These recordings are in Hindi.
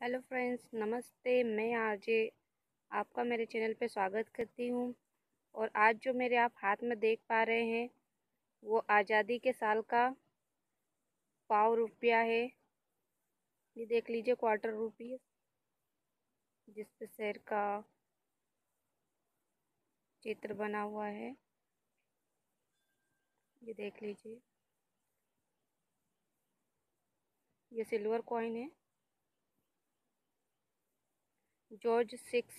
हेलो फ्रेंड्स, नमस्ते। मैं आरजे आपका मेरे चैनल पे स्वागत करती हूँ। और आज जो मेरे आप हाथ में देख पा रहे हैं, वो आज़ादी के साल का पाव रुपया है। ये देख लीजिए क्वार्टर रुपये जिस पे शेर का चित्र बना हुआ है। ये देख लीजिए। ये सिल्वर कॉइन है। जॉर्ज सिक्स,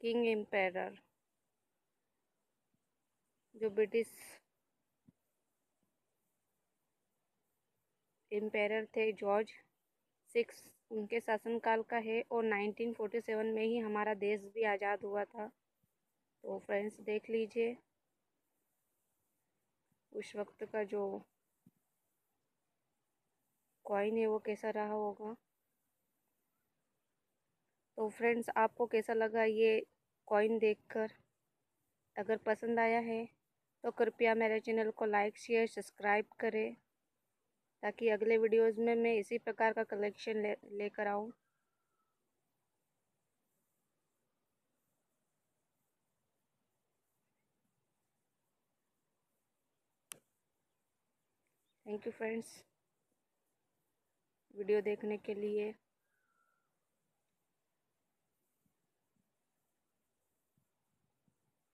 किंग एम्पायर जो ब्रिटिश एम्पायर थे। जॉर्ज सिक्स उनके शासनकाल का है और 1947 में ही हमारा देश भी आज़ाद हुआ था। तो फ्रेंड्स, देख लीजिए, उस वक्त का जो कॉइन है वो कैसा रहा होगा? तो फ्रेंड्स आपको कैसा लगा ये कॉइन देखकर? अगर पसंद आया है तो कृपया मेरे चैनल को लाइक शेयर सब्सक्राइब करें, ताकि अगले वीडियोस में मैं इसी प्रकार का कलेक्शन ले, लेकर आऊँ। थैंक यू फ्रेंड्स वीडियो देखने के लिए।